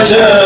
Russia.